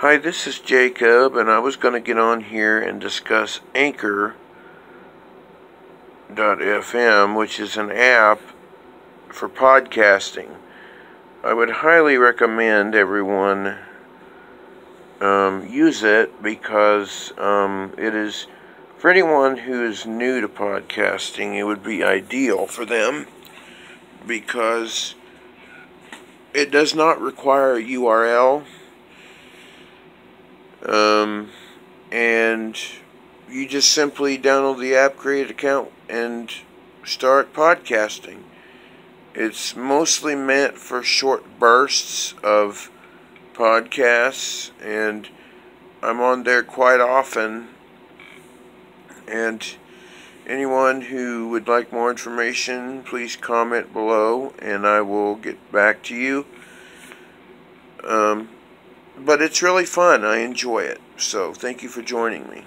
Hi, this is Jacob, and I was going to get on here and discuss Anchor.fm, which is an app for podcasting. I would highly recommend everyone um, use it because um, it is for anyone who is new to podcasting, it would be ideal for them because it does not require a URL um, and you just simply download the app, create an account, and start podcasting. It's mostly meant for short bursts of podcasts, and I'm on there quite often. And anyone who would like more information, please comment below, and I will get back to you. Um, but it's really fun. I enjoy it. So thank you for joining me.